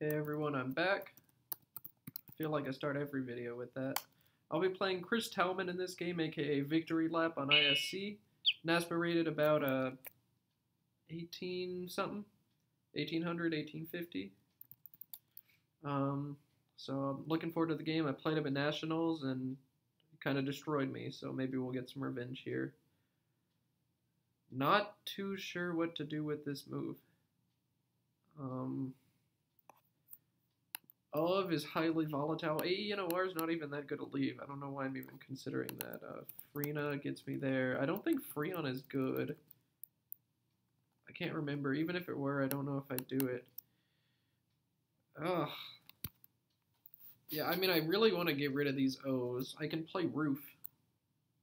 Hey everyone, I'm back. I feel like I start every video with that. I'll be playing Chris Tallman in this game, aka Victory Lap on ISC. NASPA rated about uh, 18 something, 1800, 1850. Um, so I'm looking forward to the game. I played him at Nationals and kind of destroyed me, so maybe we'll get some revenge here. Not too sure what to do with this move. Um, of is highly volatile. AENOR is not even that good a leave. I don't know why I'm even considering that. Uh, Frena gets me there. I don't think Freon is good. I can't remember. Even if it were, I don't know if I'd do it. Ugh. Yeah, I mean, I really want to get rid of these O's. I can play Roof.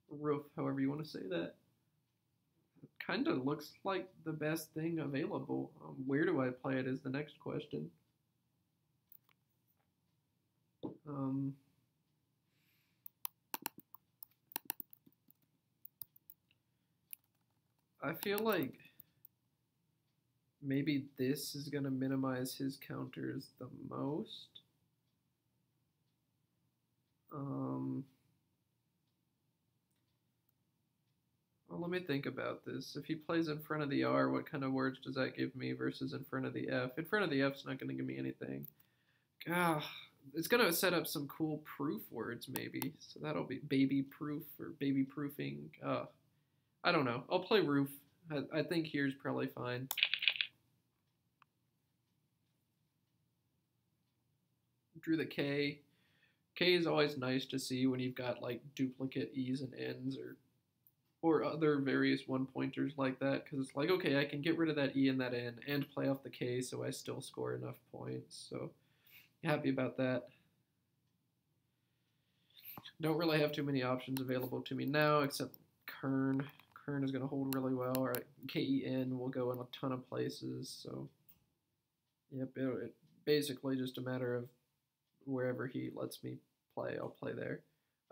Roof, however you want to say that. Kind of looks like the best thing available. Um, where do I play it is the next question. Um, I feel like maybe this is going to minimize his counters the most. Um, well, let me think about this. If he plays in front of the R, what kind of words does that give me versus in front of the F? In front of the F is not going to give me anything. Ah, it's gonna set up some cool proof words maybe. So that'll be baby proof or baby proofing. Uh, I don't know. I'll play roof. I, I think here's probably fine. Drew the K. K is always nice to see when you've got like duplicate E's and N's or or other various one pointers like that because it's like okay I can get rid of that E and that N and play off the K so I still score enough points. So happy about that. Don't really have too many options available to me now, except Kern. Kern is going to hold really well. All right, K-E-N will go in a ton of places. So, yep, it, it basically just a matter of wherever he lets me play, I'll play there.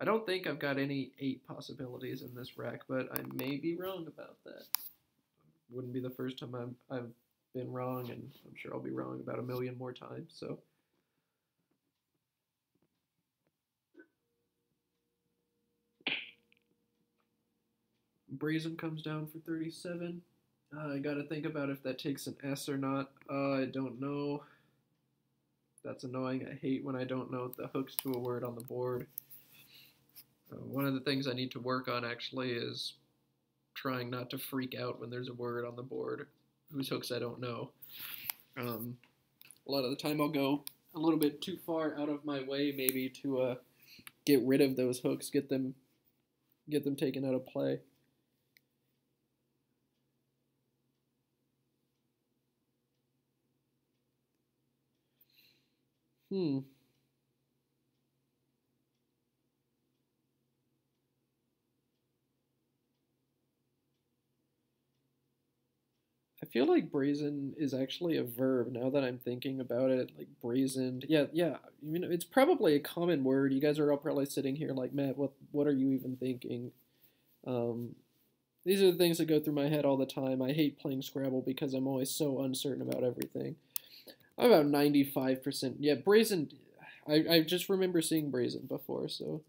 I don't think I've got any eight possibilities in this rack, but I may be wrong about that. Wouldn't be the first time i I've been wrong, and I'm sure I'll be wrong about a million more times. So. Brazen comes down for 37. Uh, I gotta think about if that takes an S or not. Uh, I don't know. That's annoying. I hate when I don't know the hooks to a word on the board. Uh, one of the things I need to work on actually is trying not to freak out when there's a word on the board whose hooks I don't know. Um, a lot of the time I'll go a little bit too far out of my way maybe to uh, get rid of those hooks, get them get them taken out of play. Hmm. I feel like brazen is actually a verb now that I'm thinking about it. Like brazened. Yeah, yeah. You know, it's probably a common word. You guys are all probably sitting here like, Matt, what what are you even thinking? Um, these are the things that go through my head all the time. I hate playing Scrabble because I'm always so uncertain about everything. About 95%. Yeah, Brazen. I, I just remember seeing Brazen before, so.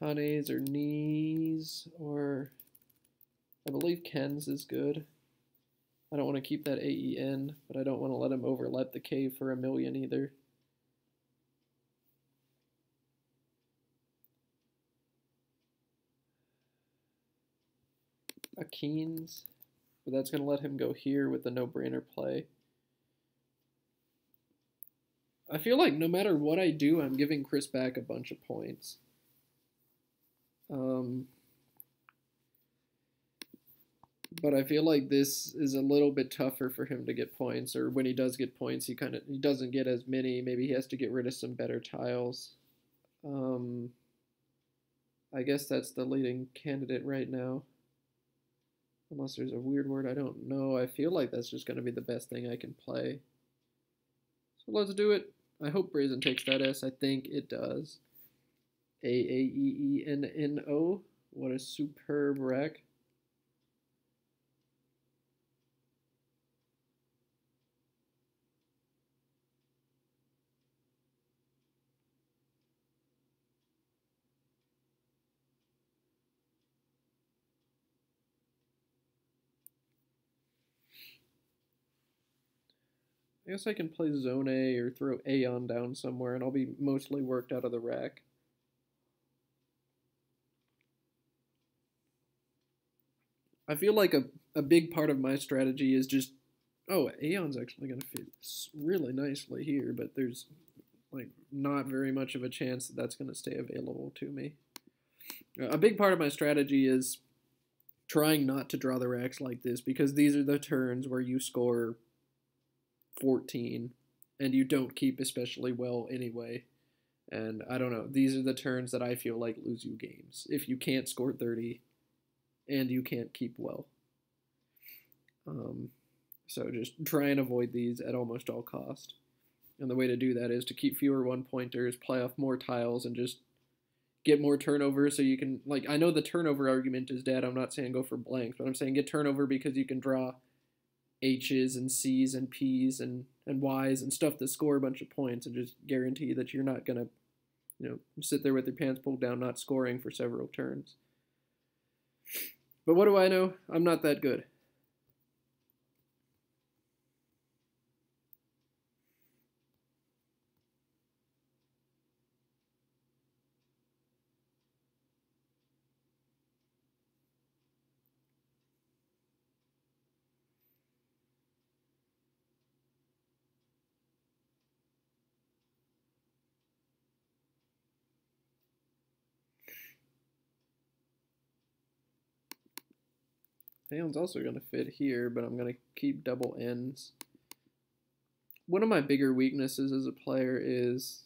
Kanes or knees, or. I believe Ken's is good. I don't want to keep that AEN, but I don't want to let him overlap the K for a million either. A Keens, but that's going to let him go here with the no-brainer play. I feel like no matter what I do, I'm giving Chris back a bunch of points. Um, but I feel like this is a little bit tougher for him to get points, or when he does get points, he kind of he doesn't get as many. Maybe he has to get rid of some better tiles. Um, I guess that's the leading candidate right now. Unless there's a weird word I don't know. I feel like that's just going to be the best thing I can play. So let's do it. I hope Brazen takes that S. I think it does. A A E E N N O. What a superb rack. I guess I can play Zonae or throw Aeon down somewhere, and I'll be mostly worked out of the rack. I feel like a, a big part of my strategy is just, oh, Aeon's actually going to fit really nicely here, but there's like not very much of a chance that that's going to stay available to me. A big part of my strategy is trying not to draw the racks like this because these are the turns where you score 14 and you don't keep especially well anyway. And I don't know, these are the turns that I feel like lose you games. If you can't score 30 and you can't keep well. Um, so just try and avoid these at almost all cost. And the way to do that is to keep fewer one pointers, play off more tiles, and just get more turnover so you can like I know the turnover argument is dead. I'm not saying go for blanks, but I'm saying get turnover because you can draw H's and C's and P's and, and Y's and stuff that score a bunch of points and just guarantee that you're not gonna, you know, sit there with your pants pulled down not scoring for several turns. But what do I know? I'm not that good. Aeon's also going to fit here, but I'm going to keep double ends. One of my bigger weaknesses as a player is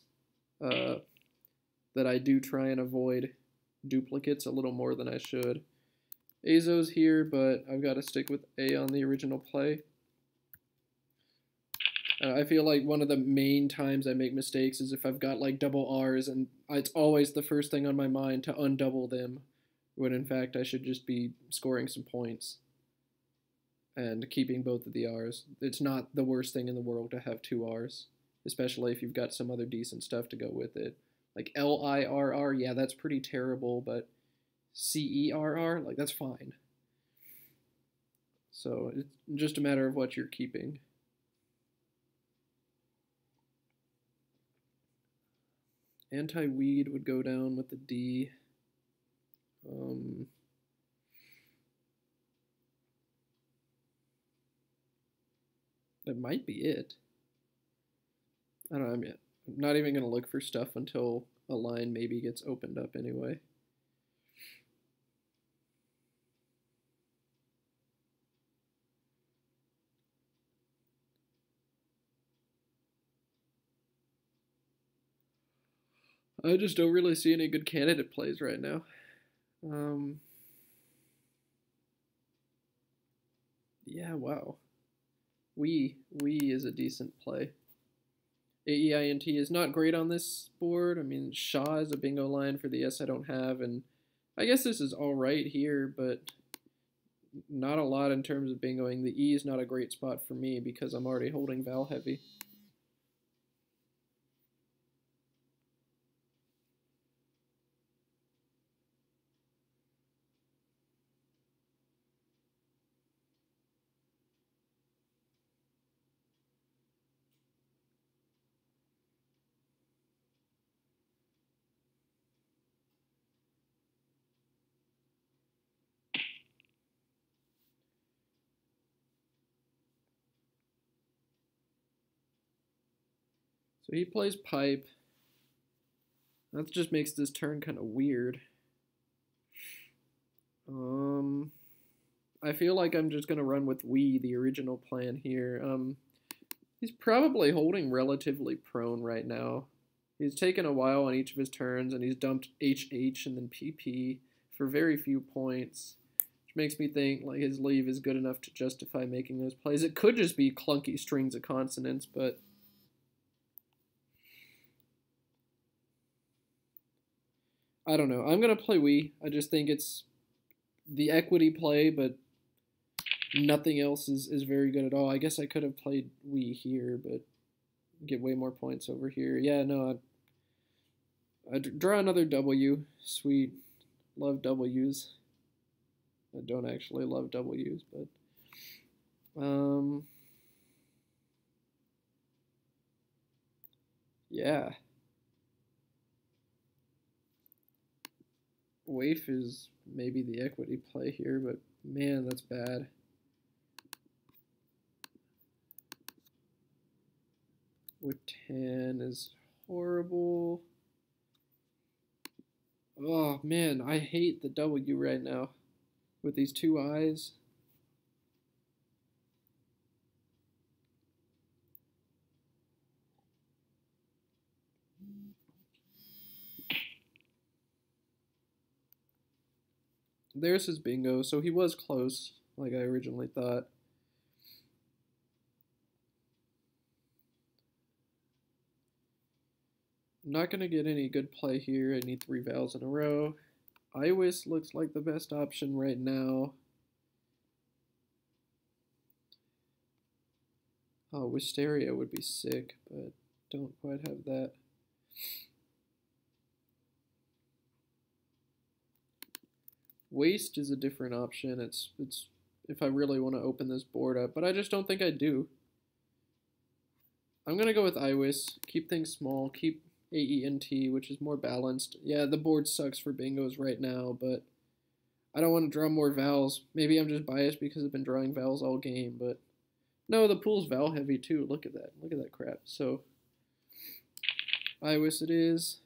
uh, that I do try and avoid duplicates a little more than I should. Azo's here, but I've got to stick with A on the original play. Uh, I feel like one of the main times I make mistakes is if I've got like double R's and it's always the first thing on my mind to undouble them when in fact I should just be scoring some points and keeping both of the R's. It's not the worst thing in the world to have two R's, especially if you've got some other decent stuff to go with it. Like L I R R, yeah, that's pretty terrible, but C E R R, like that's fine. So it's just a matter of what you're keeping. Anti-weed would go down with the D. Um, that might be it. I don't know. I'm, I'm not even going to look for stuff until a line maybe gets opened up anyway. I just don't really see any good candidate plays right now. Um, yeah, wow. We, we is a decent play. AEINT is not great on this board. I mean, Shaw is a bingo line for the S I don't have, and I guess this is all right here, but not a lot in terms of bingoing. The E is not a great spot for me because I'm already holding Val heavy. So he plays pipe. That just makes this turn kind of weird. Um, I feel like I'm just going to run with we, the original plan here. Um, he's probably holding relatively prone right now. He's taken a while on each of his turns, and he's dumped HH and then PP for very few points. Which makes me think like his leave is good enough to justify making those plays. It could just be clunky strings of consonants, but I don't know. I'm gonna play we. I just think it's the equity play, but nothing else is, is very good at all. I guess I could have played we here, but get way more points over here. Yeah, no, I draw another W. Sweet. Love W's. I don't actually love W's, but um Yeah. Waif is maybe the equity play here, but man, that's bad. Watan is horrible. Oh man, I hate the W right now with these two I's. There's his bingo, so he was close, like I originally thought. I'm not going to get any good play here. I need three vowels in a row. Iwis looks like the best option right now. Oh, Wisteria would be sick, but don't quite have that. Waste is a different option. It's it's if I really want to open this board up, but I just don't think I do. I'm gonna go with Iwis. Keep things small. Keep AENT, which is more balanced. Yeah, the board sucks for bingos right now, but I don't want to draw more vowels. Maybe I'm just biased because I've been drawing vowels all game, but no, the pool's vowel heavy too. Look at that. Look at that crap. So, Iwis it is.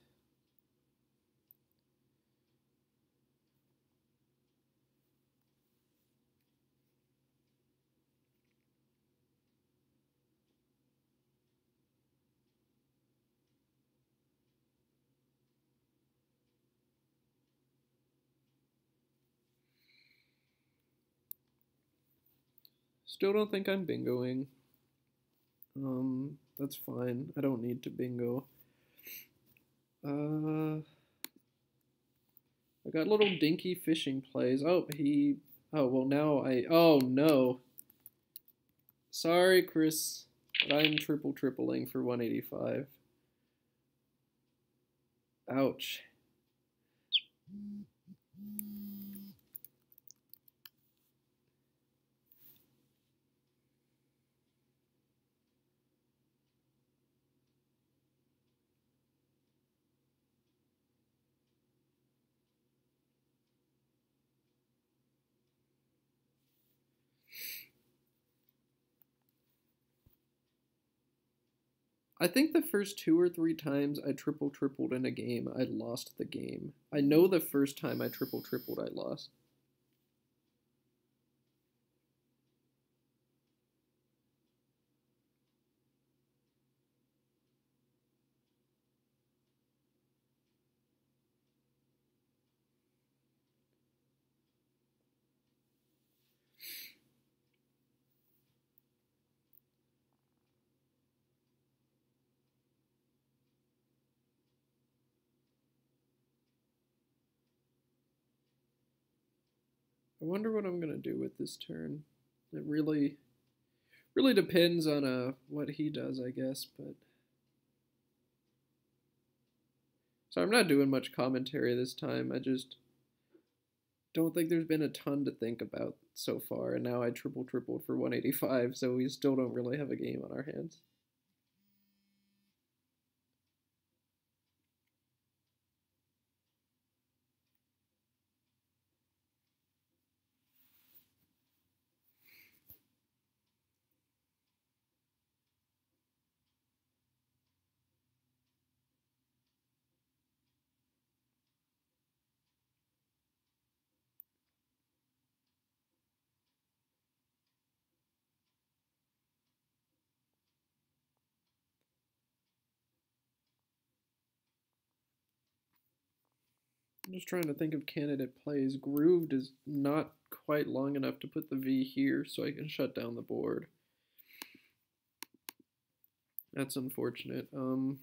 Still don't think I'm bingoing. Um, that's fine. I don't need to bingo. Uh, I got little dinky fishing plays. Oh, he. Oh, well, now I. Oh, no. Sorry, Chris, but I'm triple tripling for 185. Ouch. I think the first two or three times I triple tripled in a game, I lost the game. I know the first time I triple tripled, I lost. I wonder what I'm gonna do with this turn. It really, really depends on uh what he does, I guess. But so I'm not doing much commentary this time. I just don't think there's been a ton to think about so far, and now I triple tripled for 185, so we still don't really have a game on our hands. I'm just trying to think of candidate plays. Grooved is not quite long enough to put the V here so I can shut down the board. That's unfortunate. Um,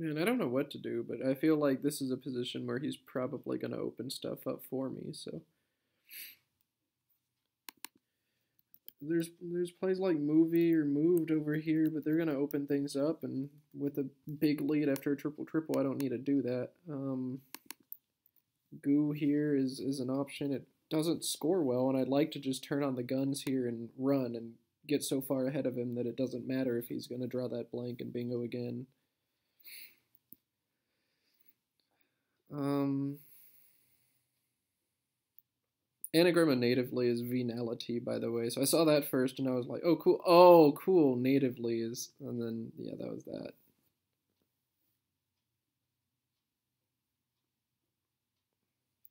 Man, I don't know what to do, but I feel like this is a position where he's probably going to open stuff up for me, so there's there's plays like movie or moved over here, but they're gonna open things up, and with a big lead after a triple triple, I don't need to do that. Um, goo here is is an option. It doesn't score well, and I'd like to just turn on the guns here and run and get so far ahead of him that it doesn't matter if he's going to draw that blank and bingo again. Um, Anagram of natively is venality, by the way. So I saw that first and I was like, oh, cool. Oh, cool. Natively is. And then, yeah, that was that.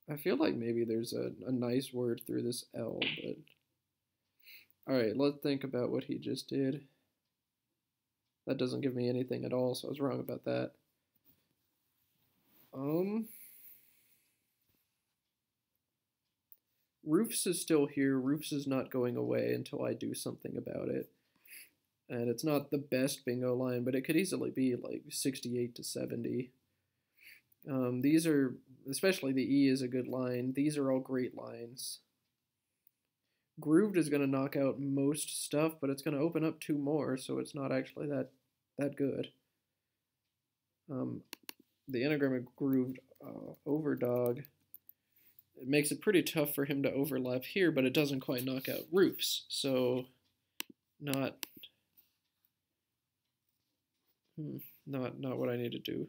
I feel like maybe there's a, a nice word through this L, but. Alright, let's think about what he just did. That doesn't give me anything at all, so I was wrong about that. Um. Roofs is still here. Roofs is not going away until I do something about it. And it's not the best bingo line, but it could easily be like 68 to 70. Um, these are, especially the E is a good line. These are all great lines. Grooved is going to knock out most stuff, but it's going to open up two more, so it's not actually that that good. Um, the anagram of grooved uh, overdog it makes it pretty tough for him to overlap here, but it doesn't quite knock out roofs. So not hmm, not not what I need to do.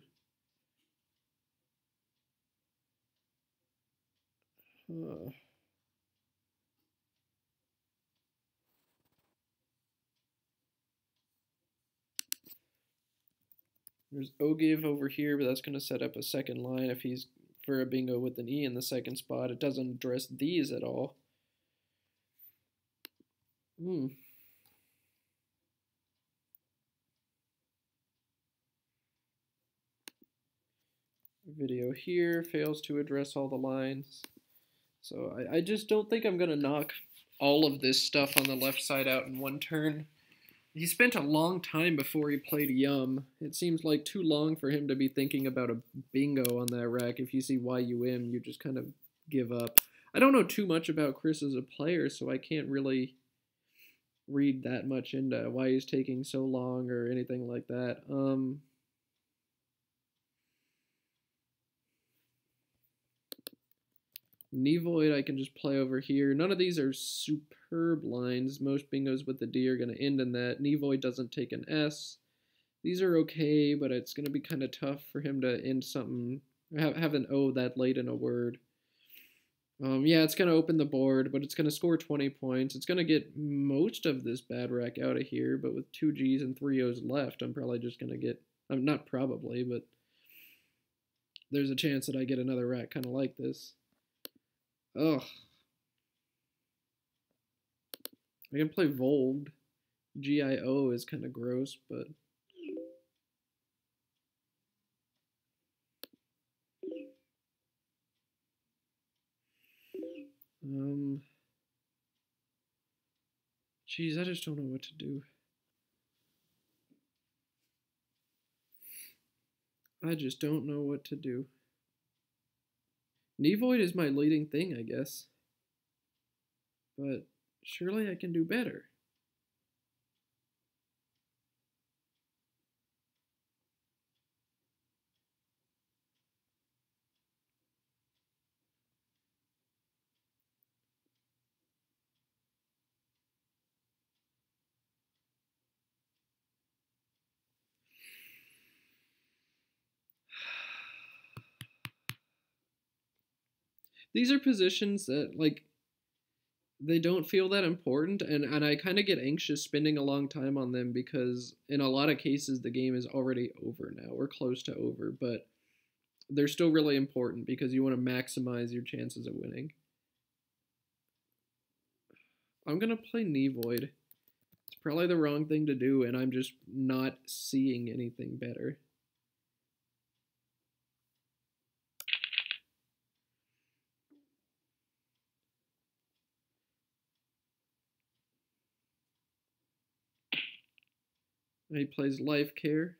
Uh, there's Ogive over here, but that's going to set up a second line if he's for a bingo with an E in the second spot. It doesn't address these at all. Hmm. Video here fails to address all the lines. So I, I just don't think I'm going to knock all of this stuff on the left side out in one turn. He spent a long time before he played Yum. It seems like too long for him to be thinking about a bingo on that rack. If you see YUM, you just kind of give up. I don't know too much about Chris as a player, so I can't really read that much into why he's taking so long or anything like that. Um, Nevoid I can just play over here. None of these are superb lines. Most bingos with the D are going to end in that. Nevoid doesn't take an S. These are okay, but it's going to be kind of tough for him to end something, have, have an O that late in a word. Um, yeah, it's going to open the board, but it's going to score 20 points. It's going to get most of this bad rack out of here, but with two G's and three O's left, I'm probably just going to get, I'm not probably, but there's a chance that I get another rack kind of like this. Ugh. I can play Vold. G-I-O is kind of gross, but... Um... Jeez, I just don't know what to do. I just don't know what to do. Nevoid is my leading thing, I guess. But surely I can do better. These are positions that like they don't feel that important and, and I kind of get anxious spending a long time on them because in a lot of cases the game is already over now or close to over, but they're still really important because you want to maximize your chances of winning. I'm going to play Nevoid. It's probably the wrong thing to do and I'm just not seeing anything better. He plays life care.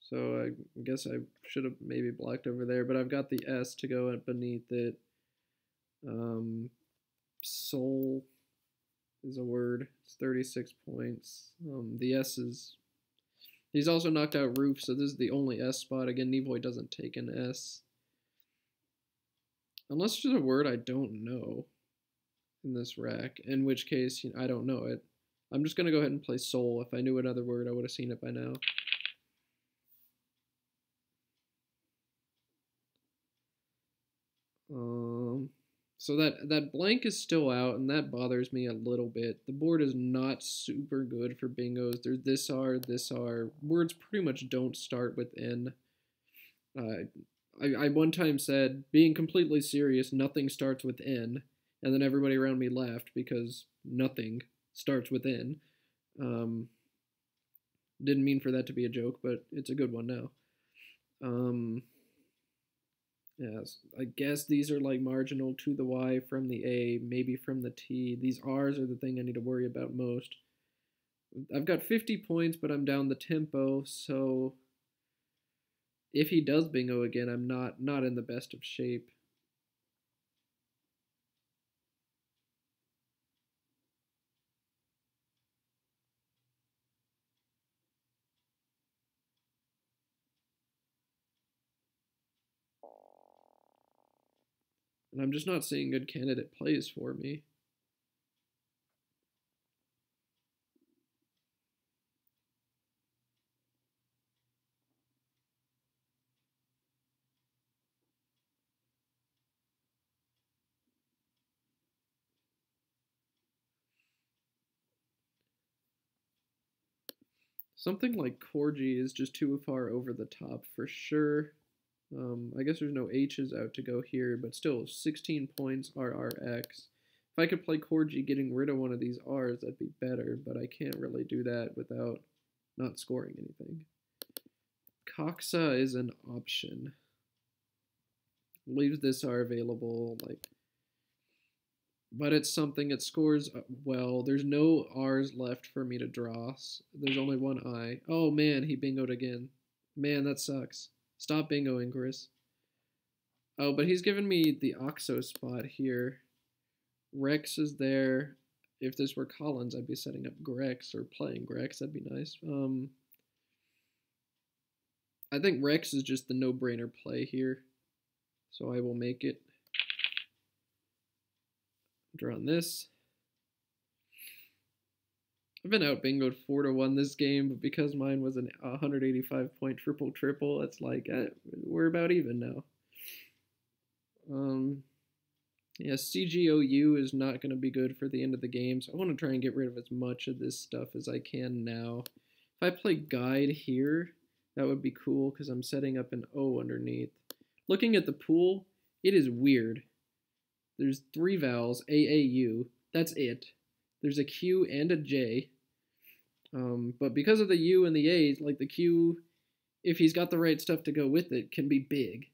So I guess I should have maybe blocked over there, but I've got the S to go beneath it. Um, soul is a word. It's 36 points. Um, the S is... He's also knocked out roof, so this is the only S spot. Again, Nevoid doesn't take an S. Unless it's a word I don't know. in this rack, in which case you know, I don't know it. I'm just going to go ahead and play soul. If I knew another word, I would have seen it by now. Um, so that, that blank is still out, and that bothers me a little bit. The board is not super good for bingos. There's this R, this R. Words pretty much don't start with N. Uh, I, I one time said, being completely serious, nothing starts with N, and then everybody around me laughed because nothing starts within. Um, didn't mean for that to be a joke, but it's a good one now. Um, Yes, I guess these are like marginal to the Y from the A, maybe from the T. These R's are the thing I need to worry about most. I've got 50 points, but I'm down the tempo, so if he does bingo again, I'm not not in the best of shape. And I'm just not seeing good candidate plays for me. Something like Corgi is just too far over the top for sure. Um, I guess there's no H's out to go here, but still, 16 points RRX. If I could play Corgi getting rid of one of these R's, that'd be better, but I can't really do that without not scoring anything. Coxa is an option. Leaves this R available, like, but it's something it scores uh, well. There's no R's left for me to draw. There's only one I. Oh man, he bingoed again. Man, that sucks. Stop bingoing, Chris. Oh, but he's given me the Oxo spot here. Rex is there. If this were Collins, I'd be setting up Grex or playing Grex. That'd be nice. Um, I think Rex is just the no-brainer play here. So I will make it. Draw on this. I've been out bingoed four to one this game, but because mine was an 185 point triple triple, it's like uh, we're about even now. Um, yeah, CGOU is not going to be good for the end of the game, so I want to try and get rid of as much of this stuff as I can now. If I play guide here, that would be cool because I'm setting up an O underneath. Looking at the pool, it is weird. There's three vowels, AAU. That's it. There's a Q and a J. Um, but because of the U and the A, like the Q, if he's got the right stuff to go with it, can be big.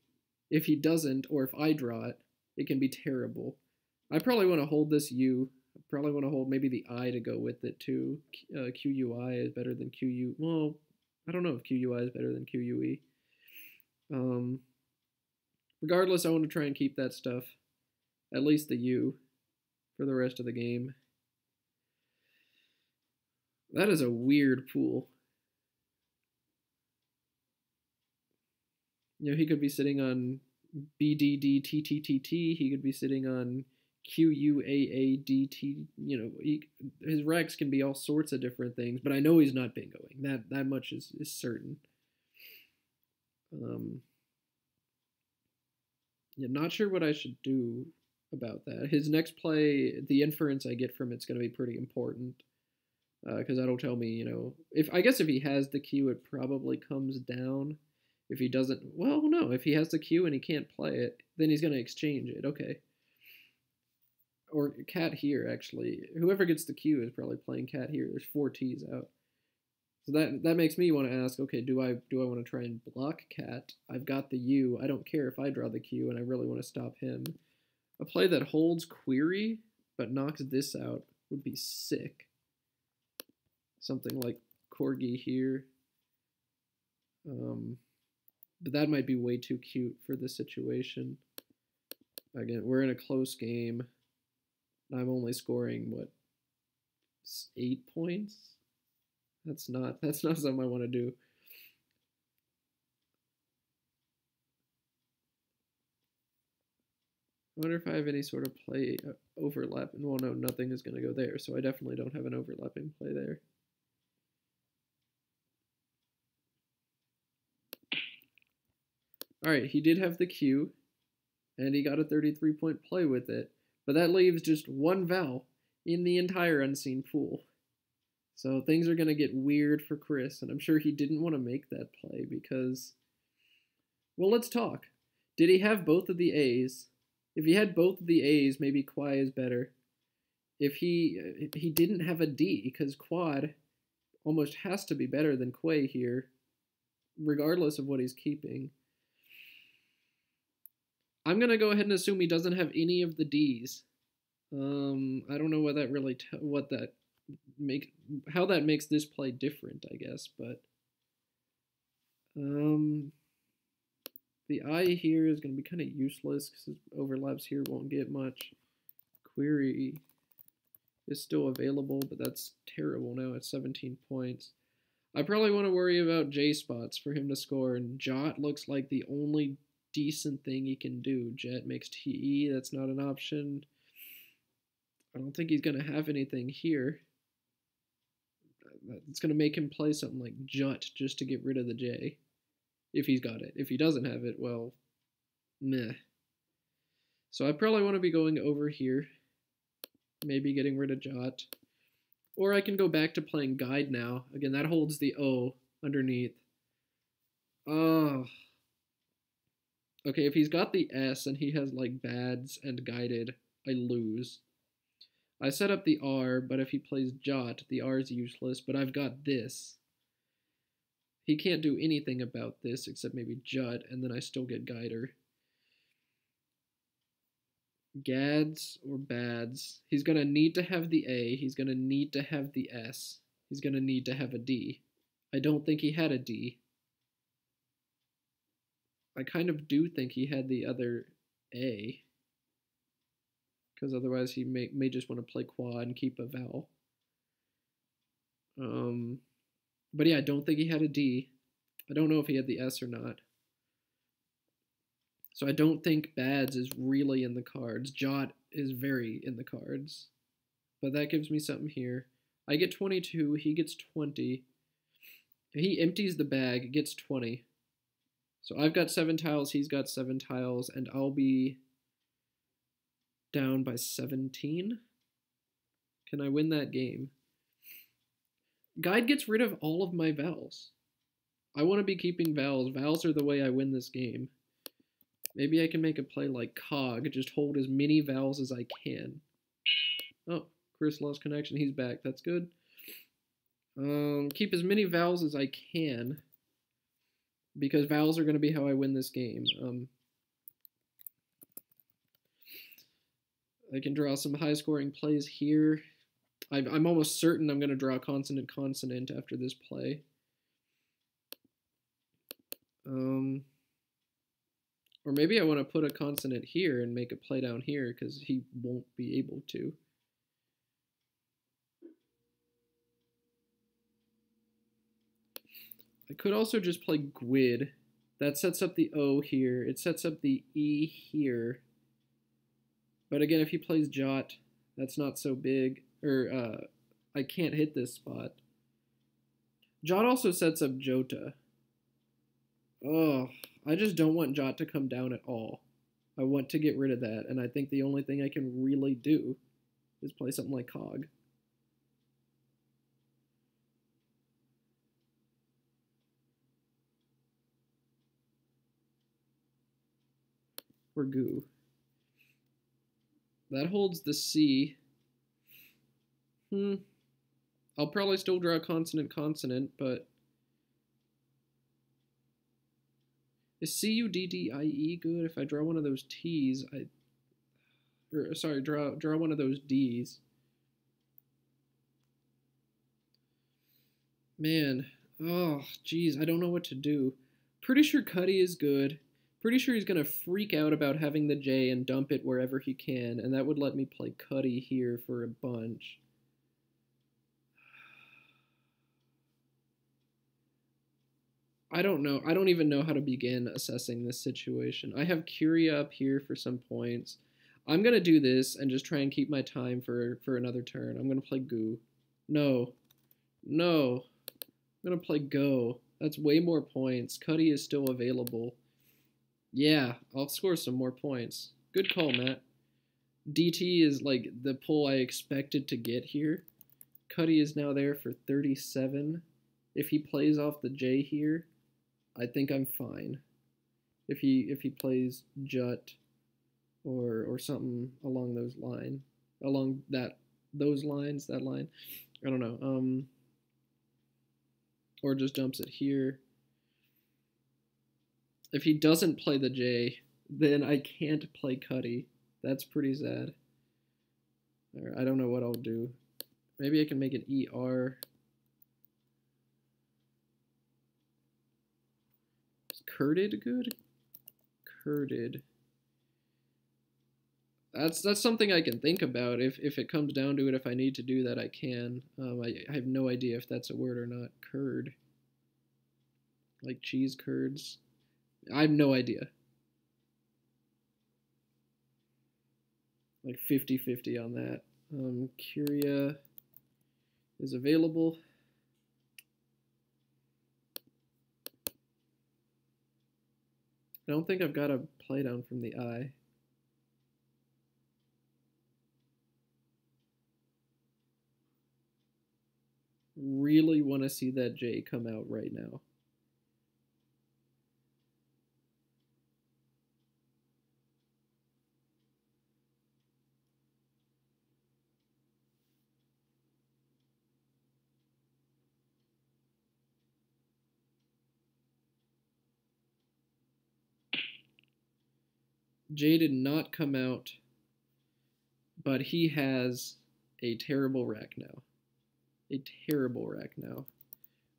If he doesn't, or if I draw it, it can be terrible. I probably want to hold this U. I probably want to hold maybe the I to go with it too. Uh, QUI is better than QU. Well, I don't know if QUI is better than QUE. Um, regardless, I want to try and keep that stuff, at least the U, for the rest of the game. That is a weird pool. You know, he could be sitting on BDDTTTT. He could be sitting on QUAADT. You know, he, his recs can be all sorts of different things, but I know he's not bingoing. That that much is, is certain. Um, yeah, not sure what I should do about that. His next play, the inference I get from it's going to be pretty important because uh, that'll tell me, you know, if I guess if he has the Q, it probably comes down. If he doesn't, well, no, if he has the Q and he can't play it, then he's going to exchange it. Okay. Or cat here, actually. Whoever gets the Q is probably playing cat here. There's four T's out. So that that makes me want to ask, okay, do I do I want to try and block cat? I've got the U. I don't care if I draw the Q and I really want to stop him. A play that holds query but knocks this out would be sick something like corgi here. Um, but that might be way too cute for the situation. Again, we're in a close game. I'm only scoring what eight points. That's not that's not something I want to do. I wonder if I have any sort of play uh, overlap. And well, no, nothing is going to go there, so I definitely don't have an overlapping play there. All right, he did have the Q, and he got a 33 point play with it, but that leaves just one Val in the entire unseen pool. So things are going to get weird for Chris, and I'm sure he didn't want to make that play because, well, let's talk. Did he have both of the A's? If he had both of the A's, maybe Kwai is better. If he if he didn't have a D, because Quad almost has to be better than Quay here, regardless of what he's keeping. I'm gonna go ahead and assume he doesn't have any of the D's. Um, I don't know what that really what that make how that makes this play different, I guess, but um, the I here is going to be kind of useless because overlaps here won't get much. Query is still available, but that's terrible now at 17 points. I probably want to worry about J spots for him to score, and Jot looks like the only decent thing he can do. Jet makes TE, that's not an option. I don't think he's going to have anything here. It's going to make him play something like Jut just to get rid of the J if he's got it. If he doesn't have it, well, meh. So I probably want to be going over here, maybe getting rid of Jot. Or I can go back to playing Guide now. Again, that holds the O underneath. Oh. Okay, if he's got the S and he has like Bads and Guided, I lose. I set up the R, but if he plays Jot, the R is useless, but I've got this. He can't do anything about this except maybe Jut, and then I still get Guider. Gads or Bads. He's going to need to have the A. He's going to need to have the S. He's going to need to have a D. I don't think he had a D. I kind of do think he had the other A. Because otherwise he may, may just want to play quad and keep a vowel. Um, but yeah, I don't think he had a D. I don't know if he had the S or not. So I don't think Bads is really in the cards. Jot is very in the cards. But that gives me something here. I get 22, he gets 20. He empties the bag, gets 20. So I've got 7 tiles, he's got 7 tiles, and I'll be down by 17. Can I win that game? Guide gets rid of all of my vowels. I want to be keeping vowels. Vowels are the way I win this game. Maybe I can make a play like Cog, just hold as many vowels as I can. Oh, Chris lost connection. He's back. That's good. Um, keep as many vowels as I can, because vowels are going to be how I win this game. Um, I can draw some high-scoring plays here. I'm, I'm almost certain I'm going to draw consonant consonant after this play. Um, or maybe I want to put a consonant here and make a play down here because he won't be able to. I could also just play GWID. That sets up the O here. It sets up the E here. But again, if he plays Jot, that's not so big. Or, uh, I can't hit this spot. Jot also sets up Jota. Oh, I just don't want Jot to come down at all. I want to get rid of that, and I think the only thing I can really do is play something like Cog. Or Goo. That holds the C. Hmm. I'll probably still draw consonant consonant, but Is C-U-D-D-I-E good? If I draw one of those T's, I... Or, sorry, draw, draw one of those D's. Man, oh, jeez, I don't know what to do. Pretty sure Cuddy is good. Pretty sure he's going to freak out about having the J and dump it wherever he can, and that would let me play Cuddy here for a bunch. I don't know. I don't even know how to begin assessing this situation. I have Curia up here for some points. I'm gonna do this and just try and keep my time for for another turn. I'm gonna play goo. No, no. I'm gonna play go. That's way more points. Cuddy is still available. Yeah, I'll score some more points. Good call, Matt. DT is like the pull I expected to get here. Cuddy is now there for 37. If he plays off the J here, I think I'm fine. If he if he plays Jut or or something along those line, along that those lines, that line, I don't know. Um, or just dumps it here. If he doesn't play the J, then I can't play Cuddy. That's pretty sad. I don't know what I'll do. Maybe I can make an ER. Is curded good? Curded. That's that's something I can think about. If if it comes down to it, if I need to do that, I can. Um, I, I have no idea if that's a word or not. Curd. Like cheese curds. I have no idea. Like 50-50 on that. Um, Curia is available. I don't think I've got a play down from the eye. Really want to see that J come out right now. Jay did not come out, but he has a terrible rack now. A terrible rack now.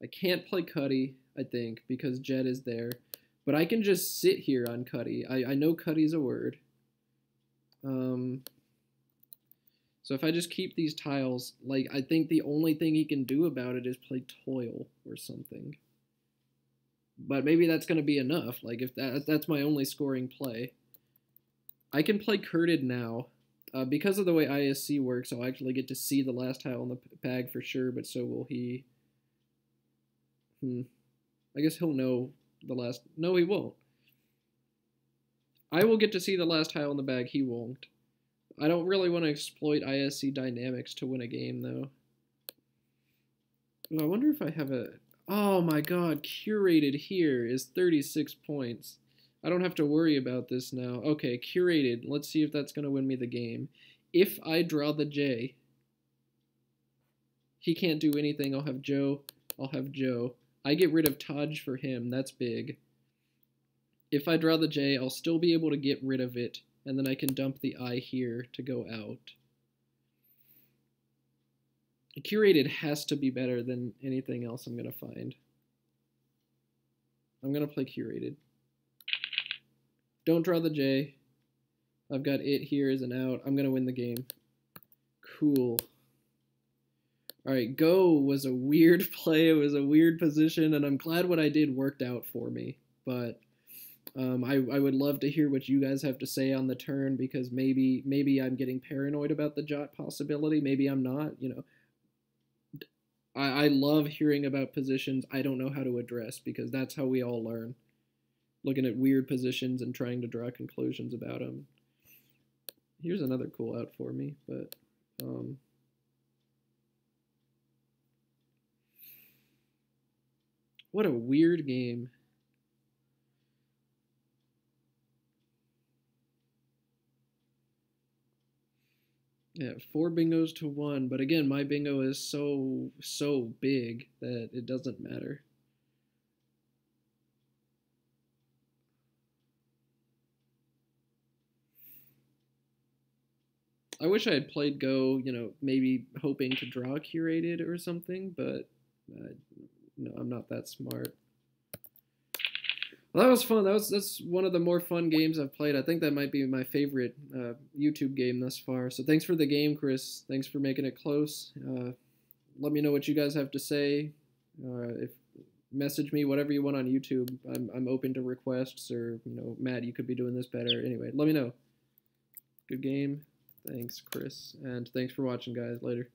I can't play Cuddy, I think, because Jed is there. But I can just sit here on Cuddy. I, I know Cuddy's a word. Um, so if I just keep these tiles, like, I think the only thing he can do about it is play Toil or something. But maybe that's going to be enough. Like, if that, that's my only scoring play. I can play Curded now. Uh, because of the way ISC works, I'll actually get to see the last tile in the bag for sure, but so will he. Hmm. I guess he'll know the last... No, he won't. I will get to see the last tile in the bag, he won't. I don't really want to exploit ISC dynamics to win a game, though. I wonder if I have a... Oh my god, curated here is 36 points. I don't have to worry about this now. Okay, curated. Let's see if that's going to win me the game. If I draw the J, he can't do anything. I'll have Joe. I'll have Joe. I get rid of Taj for him. That's big. If I draw the J, I'll still be able to get rid of it, and then I can dump the I here to go out. Curated has to be better than anything else I'm going to find. I'm going to play Curated. Don't draw the J. I've got it here as an out. I'm going to win the game. Cool. All right, go was a weird play. It was a weird position, and I'm glad what I did worked out for me. But um, I, I would love to hear what you guys have to say on the turn because maybe maybe I'm getting paranoid about the jot possibility. Maybe I'm not. You know, I, I love hearing about positions I don't know how to address because that's how we all learn looking at weird positions and trying to draw conclusions about them. Here's another cool out for me, but um, what a weird game. Yeah, four bingos to one, but again, my bingo is so, so big that it doesn't matter. I wish I had played Go, you know, maybe hoping to draw curated or something, but uh, no, I'm not that smart. Well, that was fun. That was that's one of the more fun games I've played. I think that might be my favorite uh, YouTube game thus far. So thanks for the game, Chris. Thanks for making it close. Uh, let me know what you guys have to say. Uh, if message me whatever you want on YouTube. I'm I'm open to requests or you know, Matt, you could be doing this better. Anyway, let me know. Good game. Thanks, Chris. And thanks for watching, guys. Later.